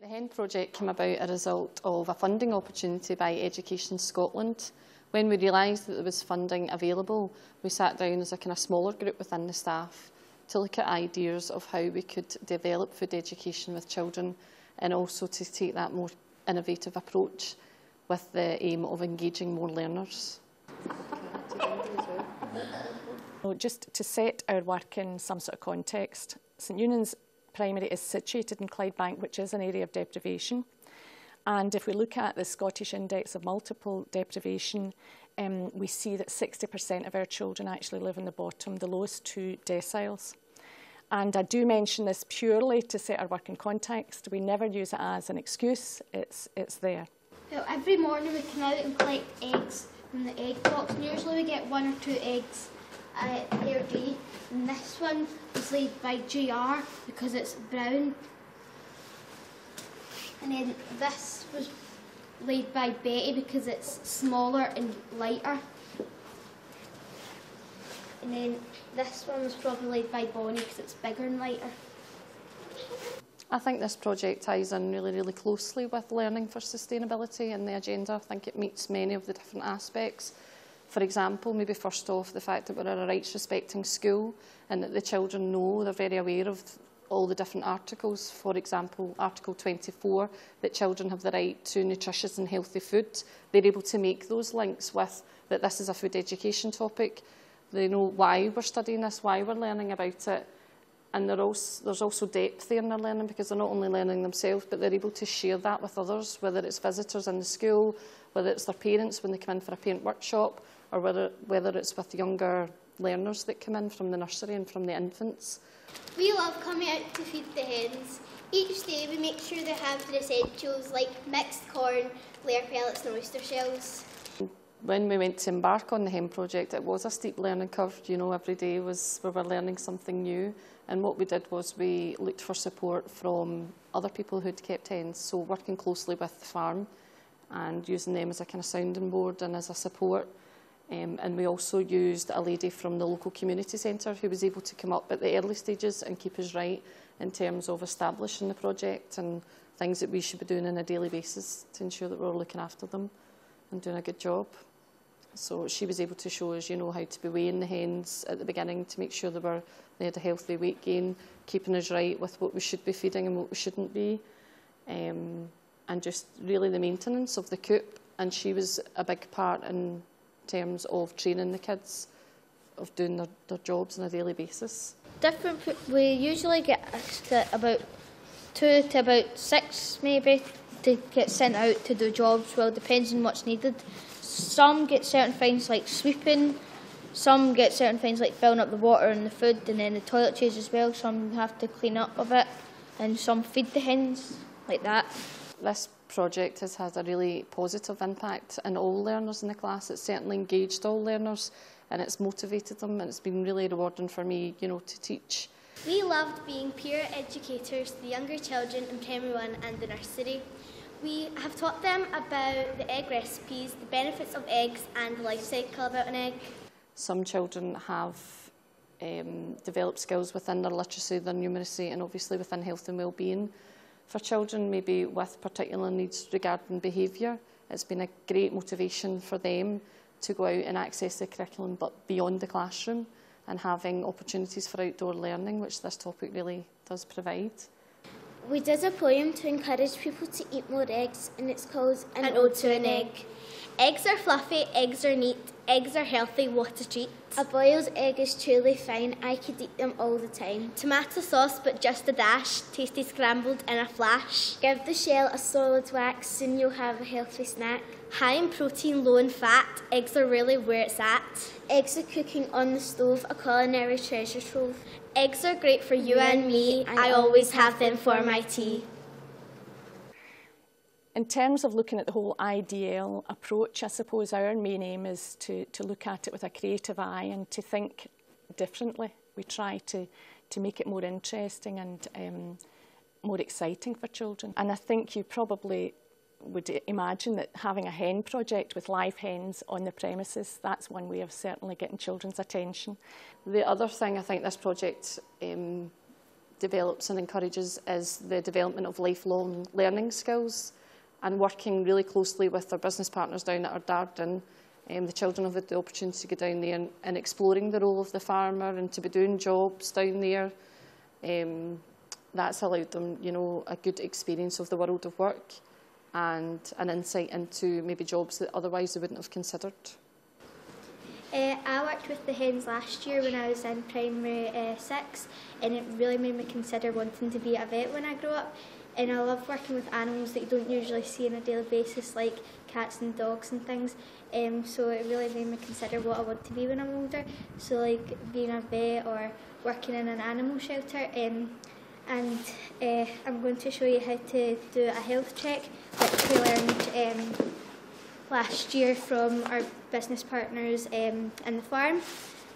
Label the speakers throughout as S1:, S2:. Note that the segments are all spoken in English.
S1: The HEN project came about as a result of a funding opportunity by Education Scotland. When we realised that there was funding available, we sat down as a kind of smaller group within the staff to look at ideas of how we could develop food education with children and also to take that more innovative approach with the aim of engaging more learners.
S2: Just to set our work in some sort of context, St Eunan's Primary is situated in Clydebank, which is an area of deprivation. And if we look at the Scottish Index of Multiple Deprivation, um, we see that 60% of our children actually live in the bottom, the lowest two deciles. And I do mention this purely to set our work in context. We never use it as an excuse, it's, it's there.
S3: Well, every morning we come out and collect eggs from the egg box, and usually we get one or two eggs uh, day. And this one was laid by GR because it's brown. And then this was laid by Betty because it's smaller and lighter. And then this one was probably laid by Bonnie because it's bigger and lighter.
S1: I think this project ties in really, really closely with learning for sustainability and the agenda. I think it meets many of the different aspects. For example, maybe first off the fact that we're a rights-respecting school and that the children know, they're very aware of all the different articles. For example, Article 24, that children have the right to nutritious and healthy food. They're able to make those links with that this is a food education topic. They know why we're studying this, why we're learning about it, And also, there's also depth there in their learning because they're not only learning themselves, but they're able to share that with others, whether it's visitors in the school, whether it's their parents when they come in for a parent workshop, or whether, whether it's with younger learners that come in from the nursery and from the infants.
S3: We love coming out to feed the hens. Each day we make sure they have the essentials like mixed corn, layer pellets and oyster shells.
S1: When we went to embark on the HEN project, it was a steep learning curve. You know, every day was we were learning something new. And what we did was we looked for support from other people who'd kept hens, so working closely with the farm and using them as a kind of sounding board and as a support. Um, and we also used a lady from the local community centre who was able to come up at the early stages and keep us right in terms of establishing the project and things that we should be doing on a daily basis to ensure that we're looking after them and doing a good job. So she was able to show us, you know, how to be weighing the hens at the beginning to make sure they were they had a healthy weight gain, keeping us right with what we should be feeding and what we shouldn't be, um, and just really the maintenance of the coop. And she was a big part in terms of training the kids of doing their, their jobs on a daily basis.
S3: Different. We usually get about two to about six maybe to get sent out to do jobs. Well, depends on what's needed. Some get certain things like sweeping, some get certain things like filling up the water and the food and then the toiletries as well. Some have to clean up a bit and some feed the hens like that.
S1: This project has had a really positive impact on all learners in the class. It's certainly engaged all learners and it's motivated them and it's been really rewarding for me, you know, to teach.
S3: We loved being peer educators to the younger children in primary one and the nursery. We have taught them about the egg recipes, the benefits of eggs and the life cycle about an egg.
S1: Some children have um, developed skills within their literacy, their numeracy and obviously within health and well-being. For children maybe with particular needs regarding behaviour, it's been a great motivation for them to go out and access the curriculum but beyond the classroom and having opportunities for outdoor learning, which this topic really does provide.
S3: We did a poem to encourage people to eat more eggs, and it's called An, an Ode to an egg. Eggs are fluffy, eggs are neat, eggs are healthy, what a treat. A boiled egg is truly fine, I could eat them all the time. Tomato sauce, but just a dash, tasty scrambled in a flash. Give the shell a solid wax, soon you'll have a healthy snack. High in protein, low in fat, eggs are really where it's at. Eggs are cooking on the stove, a culinary treasure trove. Eggs are great for you and me, I always have them for my tea.
S2: In terms of looking at the whole IDL approach, I suppose our main aim is to, to look at it with a creative eye and to think differently. We try to, to make it more interesting and um, more exciting for children. And I think you probably would imagine that having a hen project with live hens on the premises, that's one way of certainly getting children's attention.
S1: The other thing I think this project um, develops and encourages is the development of lifelong learning skills and working really closely with our business partners down at our Um, the children have had the opportunity to go down there and, and exploring the role of the farmer and to be doing jobs down there. Um, that's allowed them, you know, a good experience of the world of work. And an insight into maybe jobs that otherwise they wouldn't have considered.
S4: Uh, I worked with the hens last year when I was in primary uh, six, and it really made me consider wanting to be a vet when I grow up. And I love working with animals that you don't usually see on a daily basis, like cats and dogs and things. Um, so it really made me consider what I want to be when I'm older. So like being a vet or working in an animal shelter. Um, and uh, I'm going to show you how to do a health check which we learned um, last year from our business partners um, in the farm.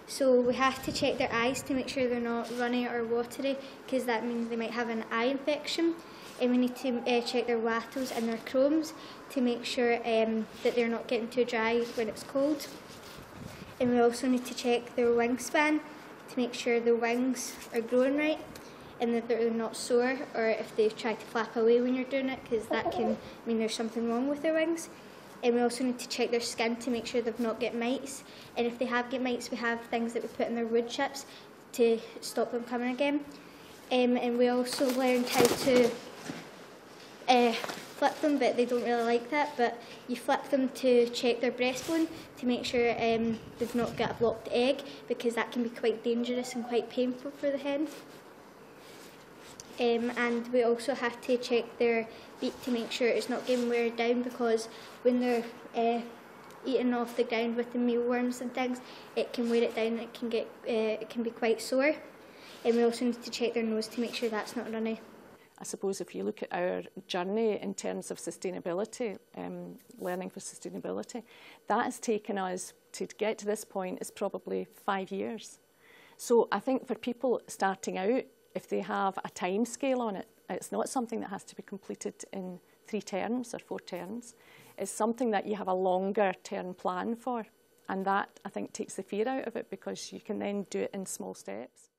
S4: So we have to check their eyes to make sure they're not runny or watery because that means they might have an eye infection. And we need to uh, check their wattles and their chromes to make sure um, that they're not getting too dry when it's cold. And we also need to check their wingspan to make sure the wings are growing right. And that they're not sore or if they try to flap away when you're doing it because that can mean there's something wrong with their wings. And we also need to check their skin to make sure they've not got mites. And if they have got mites, we have things that we put in their wood chips to stop them coming again. Um, and we also learned how to uh, flip them, but they don't really like that. But you flip them to check their breastbone to make sure um, they've not got a blocked egg because that can be quite dangerous and quite painful for the hen. Um, and we also have to check their beak to make sure it's not getting wear down because when they're uh, eating off the ground with the mealworms and things, it can wear it down. It can get uh, it can be quite sore. And we also need to check their nose to make sure that's not runny.
S2: I suppose if you look at our journey in terms of sustainability, um, learning for sustainability, that has taken us to get to this point is probably five years. So I think for people starting out, if they have a time scale on it. It's not something that has to be completed in three terms or four terms. It's something that you have a longer term plan for. And that, I think, takes the fear out of it because you can then do it in small steps.